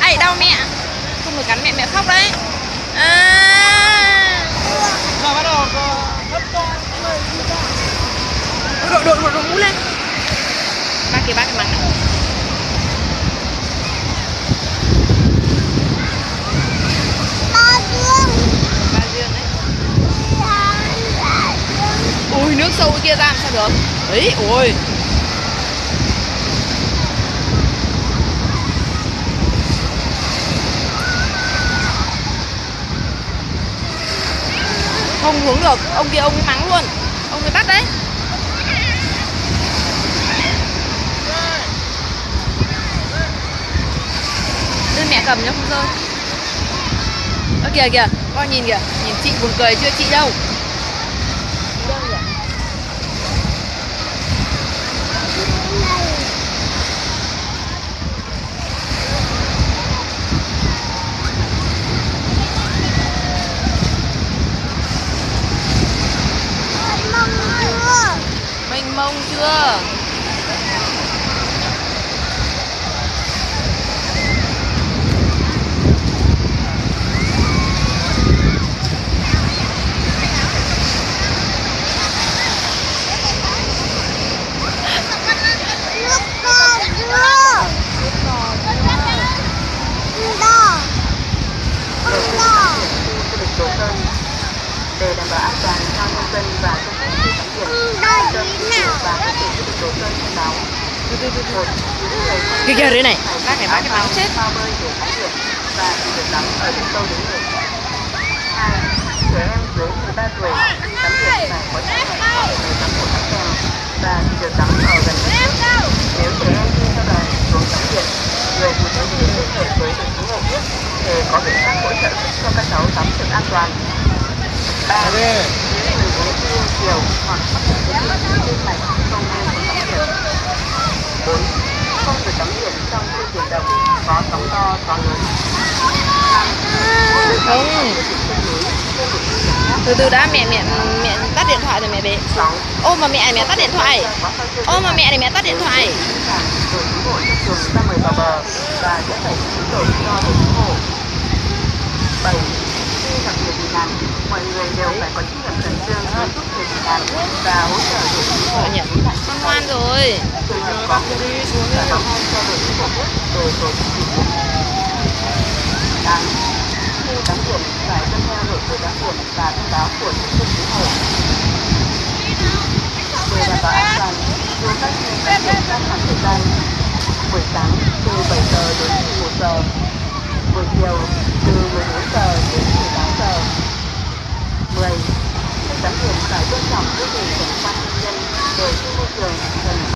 ấy đau mẹ không được cắn mẹ mẹ khóc đấy à Rồi bắt đầu hấp to đội đội mũ lên. Ba kia ba cái mặt này. ba dương. Đấy. Ui nước sâu kia ra làm sao được? Ấy ôi không xuống được. Ông kia ông ấy mắng luôn. Ông ấy bắt đấy đưa mẹ cầm nhá, không rơi ơ, kìa kìa con nhìn kìa, nhìn chị buồn cười chưa chị đâu Chị mông chưa? mênh mông chưa du Sơn để đảm bảo an toàn cho nhân dân và công tác khi tắm biển. Đơn vị và các tổ chức lịch Đồ Sơn thông báo một những người không kìa kìa này bác này bác cái máu chết bao bơi để tắm biển và chỉ được tắm ở những câu đứng người. Hai, trẻ em dưới 13 tuổi tắm biển phải có chứng nhận của người tắm của các kèo và chỉ được tắm ở gần nhất Nếu trẻ em đi theo đoàn xuống tắm biển, người phụ nữ thì liên hệ với đội cứu hộ biết để có biện pháp hỗ trợ cho các an toàn. Ba, những người uống bia nhiều hoặc mắc bệnh lý tim mạch không nên xuống tắm biển. Bốn, không được tắm biển trong khi biển động có sóng to, gió lớn. Từ từ đã mẹ mẹ mẹ tắt điện thoại rồi mẹ về sáu, ôm mà mẹ mẹ tắt điện thoại ôm mà mẹ này mẹ tắt điện thoại đội cứu hộ trên đường ra mời vào bờ và sẽ phải cứu đội cho đội cứu hộ. 7. Khi gặp người bị nạn, mọi người đều phải có trách nhiệm khẩn trương giúp người bị nạn và hỗ trợ đội cứu hộ Ờ nhỉ con ngoan rồi trường hợp có người đi xuống và báo ngay cho đội cứu hộ biết tổ chức tìm kiếm. 8. Khi tắm biển phải tuân theo nội quy tắm biển và thông báo của những đội cứu hộ. Để đảm bảo an toàn, du khách nên tắm biển các khoảng thời gian buổi sáng từ 7 giờ đến 11 giờ, buổi chiều từ 14 giờ đến Negro.